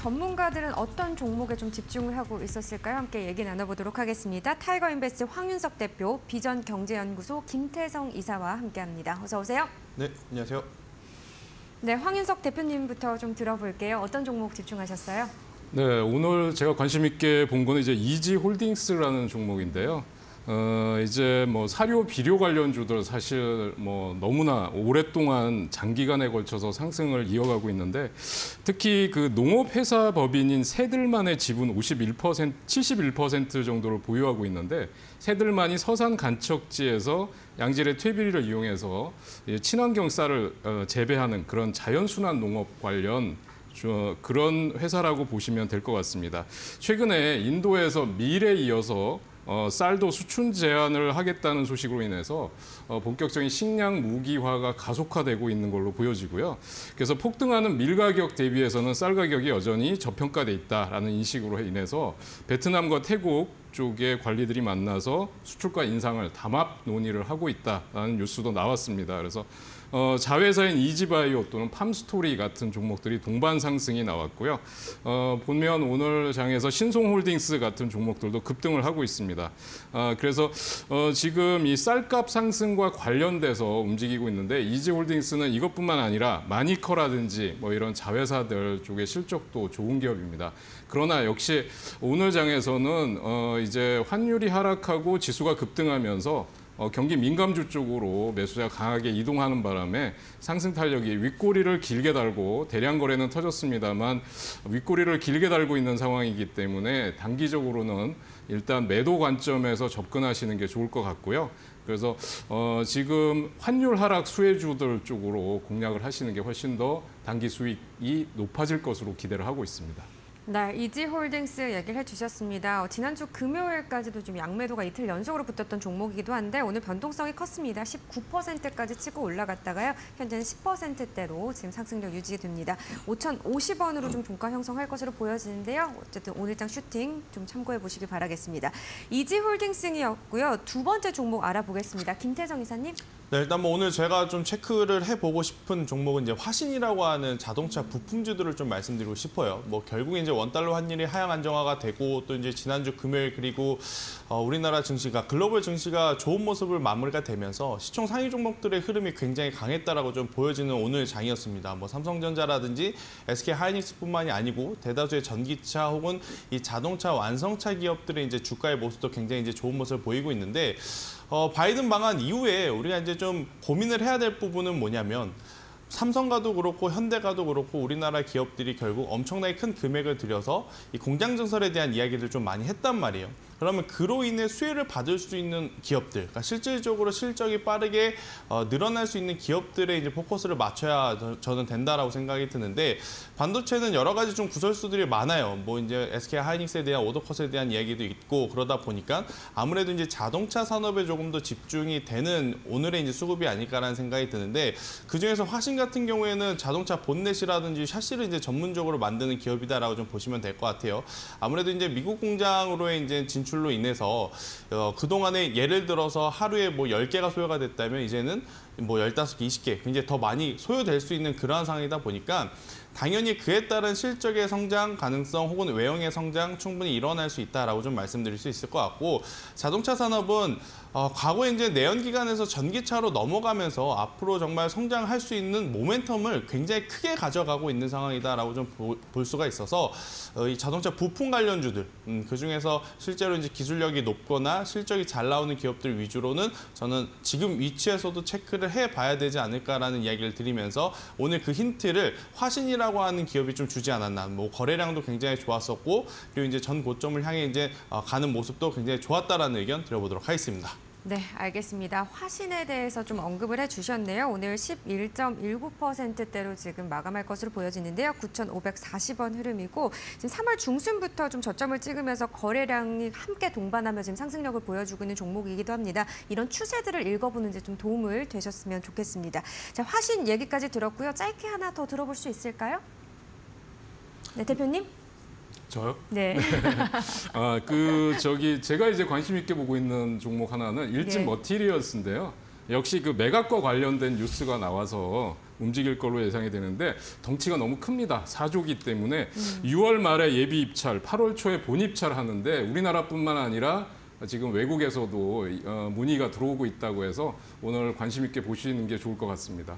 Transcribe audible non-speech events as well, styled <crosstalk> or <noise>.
전문가들은 어떤 종목에 좀 집중을 하고 있었을까요? 함께 얘기 나눠보도록 하겠습니다. 타이거 인베스트 황윤석 대표, 비전 경제연구소 김태성 이사와 함께합니다. 어서 오세요. 네, 안녕하세요. 네, 황윤석 대표님부터 좀 들어볼게요. 어떤 종목 집중하셨어요? 네, 오늘 제가 관심 있게 본 거는 이제 이지홀딩스라는 종목인데요. 어, 이제 뭐 사료 비료 관련주들 사실 뭐 너무나 오랫동안 장기간에 걸쳐서 상승을 이어가고 있는데 특히 그 농업회사 법인인 새들만의 지분 51% 71% 정도를 보유하고 있는데 새들만이 서산 간척지에서 양질의 퇴비를 이용해서 친환경 쌀을 어, 재배하는 그런 자연순환 농업 관련 그런 회사라고 보시면 될 것 같습니다. 최근에 인도에서 밀에 이어서 어, 쌀도 수출 제한을 하겠다는 소식으로 인해서 어, 본격적인 식량 무기화가 가속화되고 있는 걸로 보여지고요. 그래서 폭등하는 밀 가격 대비해서는 쌀 가격이 여전히 저평가돼 있다라는 인식으로 인해서 베트남과 태국 쪽의 관리들이 만나서 수출가 인상을 담합 논의를 하고 있다라는 뉴스도 나왔습니다. 그래서 어, 자회사인 이지바이오 또는 팜스토리 같은 종목들이 동반 상승이 나왔고요. 어, 보면 오늘 장에서 신송홀딩스 같은 종목들도 급등을 하고 있습니다. 어, 그래서 어, 지금 이 쌀값 상승과 관련돼서 움직이고 있는데 이지홀딩스는 이것뿐만 아니라 마니커라든지 뭐 이런 자회사들 쪽의 실적도 좋은 기업입니다. 그러나 역시 오늘 장에서는 어, 이제 환율이 하락하고 지수가 급등하면서 어, 경기 민감주 쪽으로 매수자가 강하게 이동하는 바람에 상승 탄력이 윗꼬리를 길게 달고 대량 거래는 터졌습니다만 윗꼬리를 길게 달고 있는 상황이기 때문에 단기적으로는 일단 매도 관점에서 접근하시는 게 좋을 것 같고요. 그래서 어, 지금 환율 하락 수혜주들 쪽으로 공략을 하시는 게 훨씬 더 단기 수익이 높아질 것으로 기대를 하고 있습니다. 네, 이지홀딩스 얘기를 해주셨습니다. 어, 지난주 금요일까지도 좀 양매도가 이틀 연속으로 붙었던 종목이기도 한데 오늘 변동성이 컸습니다. 19%까지 치고 올라갔다가요. 현재는 10%대로 지금 상승력 유지됩니다. 5,050원으로 좀 종가 형성할 것으로 보여지는데요. 어쨌든 오늘장 슈팅 좀 참고해 보시기 바라겠습니다. 이지홀딩스이었고요. 두 번째 종목 알아보겠습니다. 김태정 이사님. 네, 일단 뭐 오늘 제가 좀 체크를 해보고 싶은 종목은 이제 화신이라고 하는 자동차 부품주들을 좀 말씀드리고 싶어요. 뭐 결국에 이제 원달러 환율이 하향 안정화가 되고 또 이제 지난주 금요일 그리고 어, 우리나라 증시가 글로벌 증시가 좋은 모습을 마무리가 되면서 시총 상위 종목들의 흐름이 굉장히 강했다라고 좀 보여지는 오늘 장이었습니다. 뭐 삼성전자라든지 SK 하이닉스뿐만이 아니고 대다수의 전기차 혹은 이 자동차 완성차 기업들의 이제 주가의 모습도 굉장히 이제 좋은 모습을 보이고 있는데 어, 바이든 방안 이후에 우리가 이제 좀 고민을 해야 될 부분은 뭐냐면 삼성가도 그렇고 현대가도 그렇고 우리나라 기업들이 결국 엄청나게 큰 금액을 들여서 이 공장 증설에 대한 이야기를 좀 많이 했단 말이에요. 그러면 그로 인해 수혜를 받을 수 있는 기업들, 그러니까 실질적으로 실적이 빠르게 어, 늘어날 수 있는 기업들에 이제 포커스를 맞춰야 저는 된다라고 생각이 드는데 반도체는 여러 가지 좀 구설수들이 많아요. 뭐 이제 SK 하이닉스에 대한 오더컷에 대한 이야기도 있고 그러다 보니까 아무래도 이제 자동차 산업에 조금 더 집중이 되는 오늘의 이제 수급이 아닐까라는 생각이 드는데 그 중에서 화신 같은 경우에는 자동차 본넷이라든지 샤시를 이제 전문적으로 만드는 기업이다라고 좀 보시면 될 것 같아요. 아무래도 이제 미국 공장으로의 이제 진출 진출로 인해서 어, 그동안에 예를 들어서 하루에 뭐 10개가 소요가 됐다면 이제는 뭐 15개, 20개 굉장히 더 많이 소요될 수 있는 그러한 상황이다 보니까 당연히 그에 따른 실적의 성장 가능성 혹은 외형의 성장 충분히 일어날 수 있다라고 좀 말씀드릴 수 있을 것 같고 자동차 산업은 어, 과거에 이제 내연기관에서 전기차로 넘어가면서 앞으로 정말 성장할 수 있는 모멘텀을 굉장히 크게 가져가고 있는 상황이다라고 좀 볼 수가 있어서 어, 이 자동차 부품 관련주들 음, 그 중에서 실제로 이제 기술력이 높거나 실적이 잘 나오는 기업들 위주로는 저는 지금 위치에서도 체크를 해봐야 되지 않을까라는 이야기를 드리면서 오늘 그 힌트를 화신이라고 하는 기업이 좀 주지 않았나 뭐 거래량도 굉장히 좋았었고 그리고 이제 전 고점을 향해 이제 어, 가는 모습도 굉장히 좋았다라는 의견 드려보도록 하겠습니다. 네, 알겠습니다. 화신에 대해서 좀 언급을 해주셨네요. 오늘 11.19%대로 지금 마감할 것으로 보여지는데요. 9,540원 흐름이고 지금 3월 중순부터 좀 저점을 찍으면서 거래량이 함께 동반하며 지금 상승력을 보여주고 있는 종목이기도 합니다. 이런 추세들을 읽어보는데 좀 도움을 되셨으면 좋겠습니다. 자, 화신 얘기까지 들었고요. 짧게 하나 더 들어볼 수 있을까요? 네, 대표님. 저요? 네. <laughs> 아, 그 저기 제가 이제 관심 있게 보고 있는 종목 하나는 일진 네. 머티리얼스인데요. 역시 그 매각과 관련된 뉴스가 나와서 움직일 걸로 예상이 되는데 덩치가 너무 큽니다. 4조기 때문에 6월 말에 예비 입찰, 8월 초에 본 입찰 하는데 우리나라뿐만 아니라 지금 외국에서도 어, 문의가 들어오고 있다고 해서 오늘 관심 있게 보시는 게 좋을 것 같습니다.